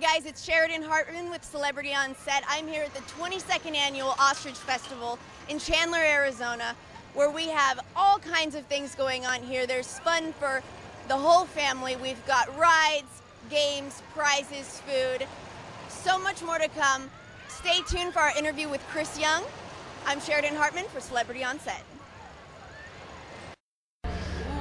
Hi guys, it's Sheridan Hartman with Celebrity on Set. I'm here at the 22nd annual Ostrich Festival in Chandler, Arizona, where we have all kinds of things going on here. There's fun for the whole family. We've got rides, games, prizes, food, so much more to come. Stay tuned for our interview with Chris Young. I'm Sheridan Hartman for Celebrity on Set.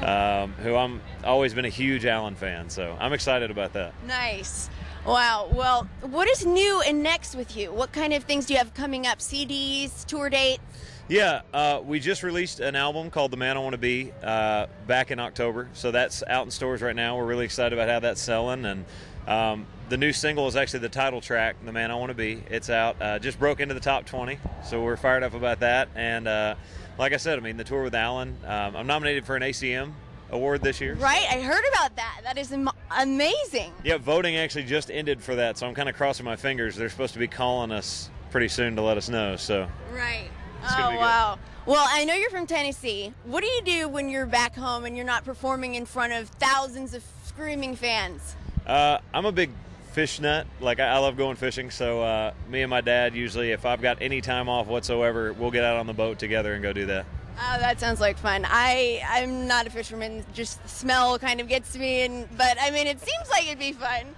um, who I'm always been a huge Alan fan, so I'm excited about that. Nice. Wow. Well, what is new and next with you? What kind of things do you have coming up? CDs, tour dates? Yeah, uh, we just released an album called "The Man I Want to Be" uh, back in October, so that's out in stores right now. We're really excited about how that's selling, and um, the new single is actually the title track, "The Man I Want to Be." It's out, uh, just broke into the top 20, so we're fired up about that. And uh, like I said, I mean the tour with Alan. Um, I'm nominated for an ACM award this year. Right, I heard about that. That is am- amazing. Yeah, voting actually just ended for that, so I'm kind of crossing my fingers. They're supposed to be calling us pretty soon to let us know. So Right. Oh wow. Well, I know you're from Tennessee. What do you do when you're back home and you're not performing in front of thousands of screaming fans? uh, I'm a big fish nut. Like I, I love going fishing, so uh, me and my dad usually, if I've got any time off whatsoever, we'll get out on the boat together and go do that. Oh, that sounds like fun. I I'm not a fisherman. Just the smell kind of gets me, and but I mean, it seems like it'd be fun.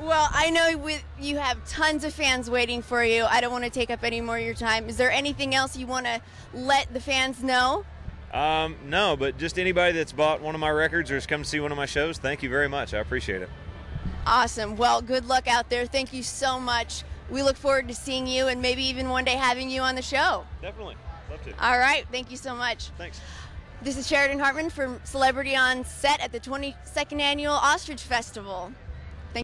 Well, I know with you have tons of fans waiting for you. I don't want to take up any more of your time. Is there anything else you want to let the fans know? Um, no, but just anybody that's bought one of my records or has come to see one of my shows, thank you very much. I appreciate it. Awesome. Well, good luck out there. Thank you so much. We look forward to seeing you and maybe even one day having you on the show. Definitely, love to. All right. Thank you so much. Thanks. This is Sheridan Hartman from Celebrity on Set at the 22nd Annual Ostrich Festival.